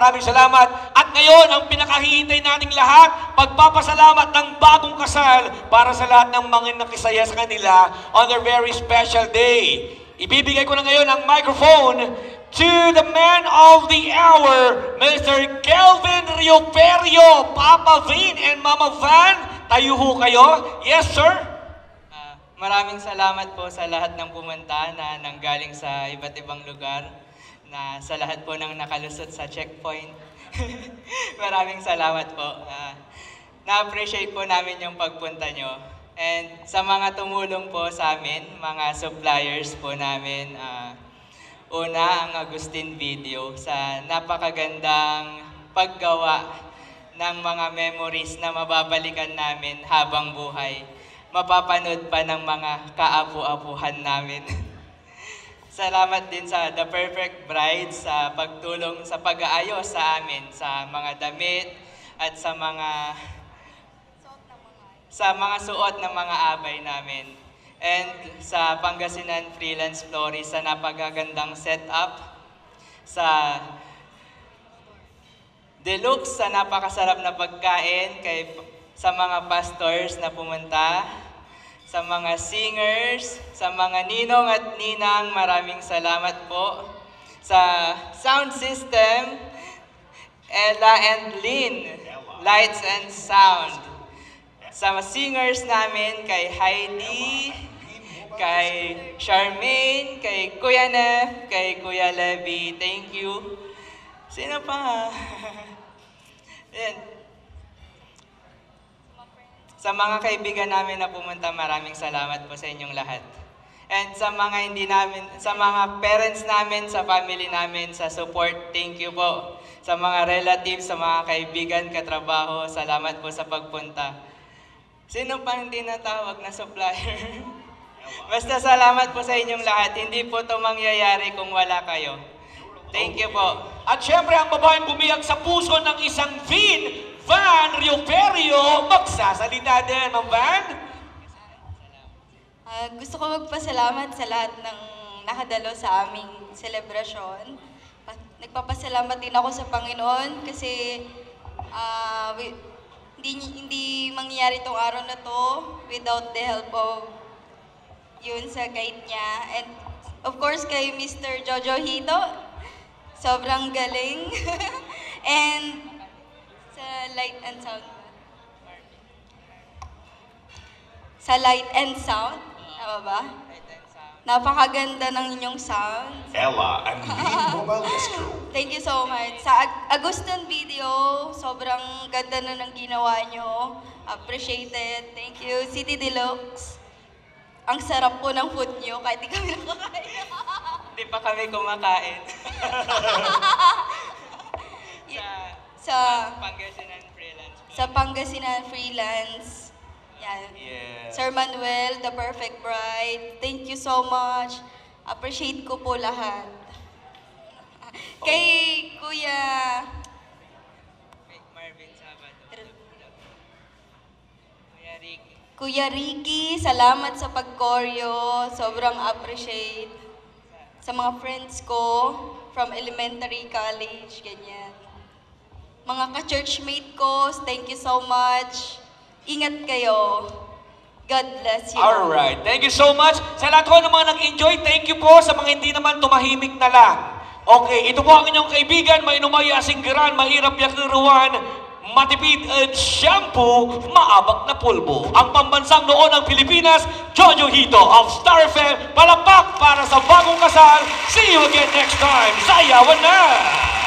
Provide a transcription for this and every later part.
Maraming salamat. At ngayon, ang pinakahihintay nating lahat, pagpapasalamat ng bagong kasal para sa lahat ng mga nakisaya sa kanila on their very special day. Ibibigay ko na ngayon ang microphone to the man of the hour, Mr. Kelvin Rioperio, Papa Vin and Mama Van. Tayo ho kayo. Yes, sir? Ah, maraming salamat po sa lahat ng pumunta na nanggaling sa iba't ibang lugar na sa lahat po ng nakalusot sa checkpoint. maraming salamat po. Ah, na-appreciate po namin yung pagpunta nyo. And sa mga tumulong po sa amin, mga suppliers po namin, ah, una ang Agustin Video sa napakagandang paggawa ng mga memories na mababalikan namin habang buhay. Mapapanood pa ng mga kaapu-apuhan namin. Salamat din sa The Perfect Bride sa pagtulong sa pag-aayos sa amin sa mga damit at sa mga sa mga suot ng mga abay namin. And sa Pangasinan Freelance Florist sa napagagandang setup sa Deluxe sa napakasarap na pagkain kay sa mga pastors na pumunta, sa mga singers, sa mga ninong at ninang, maraming salamat po. Sa sound system, Ella and Lynn, lights and sound. Sa mga singers namin, kay Heidi, kay Charmaine, kay Kuya Nef, kay Kuya Levy, thank you. Sino pa? Yan. Sa mga kaibigan namin na pumunta, maraming salamat po sa inyong lahat. And sa mga hindi namin, sa mga parents namin, sa family namin, sa support, thank you po. Sa mga relatives, sa mga kaibigan, katrabaho, salamat po sa pagpunta. Sino pa hindi natawag na supplier? Basta salamat po sa inyong lahat. Hindi po ito mangyayari kung wala kayo. Thank you po. At syempre, ang babaeng bumiyag sa puso ng isang Vin, Van Rioperio, magsasalita din, Ma'am Van. Ah, gusto ko magpasalamat sa lahat ng nakadalo sa aming selebrasyon. Pa- Nagpapasalamat din ako sa Panginoon kasi ah, wi- hindi, hindi mangyayari itong araw na to without the help of yun sa guide niya. And of course kay Mr. Jojo Hito, sobrang galing. And light and sound. Sa light and sound, tama ba? Napakaganda ng inyong sound. Ella and Vin Mobile Disco. Thank you so much. Sa Ag- Agustin video, sobrang ganda na ng ginawa nyo. Appreciate it. Thank you. City Deluxe. Ang sarap po ng food nyo kahit di kami nakakain. Hindi pa kami kumakain. sa Pangasinan Freelance. sa Pangasinan Freelance. Yan. Yeah. Sir Manuel, The Perfect Bride, thank you so much. Appreciate ko po lahat. Kay Kuya Kay Marvin Sabado. Kuya Ricky. Kuya Ricky, salamat sa pag-choreo. Sobrang appreciate. Sa mga friends ko from elementary college, ganyan. Mga ka-churchmate ko, thank you so much. Ingat kayo. God bless you. Alright, thank you so much. Sa lahat ko ng mga nag-enjoy, thank you po sa mga hindi naman tumahimik na lang. Okay, ito po ang inyong kaibigan, may numaya singgiran, mahirap yakiruan, matipid at shampoo, maabak na pulbo. Ang pambansang noon ng Pilipinas, Jojo Hito of Star FM, palakpak para sa bagong kasal. See you again next time. Sayawan na!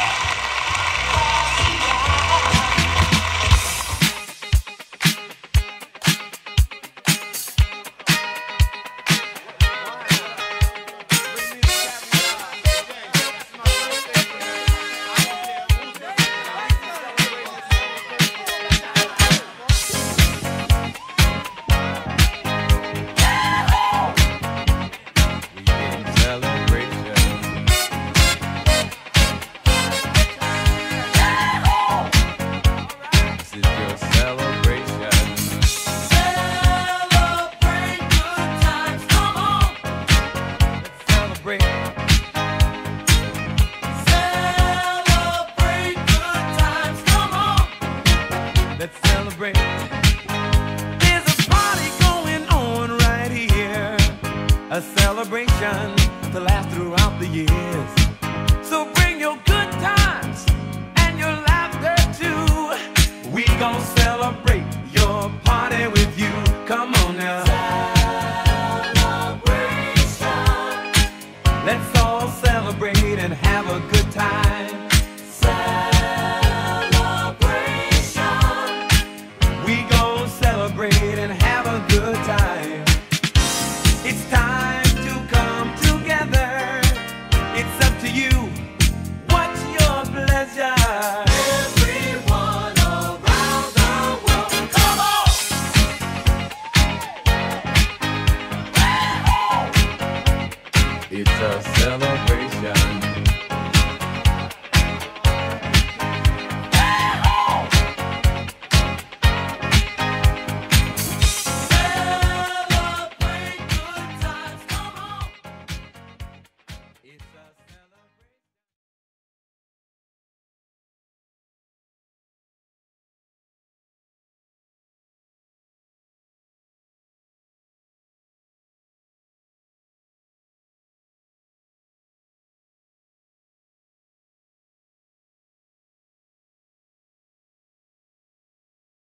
bread. Celebrate good times, come on. Let's celebrate. There's a party going on right here, a celebration to last throughout the years. So bring your good times and your laughter too. We gon' celebrate your party with you. Come on now. Yeah.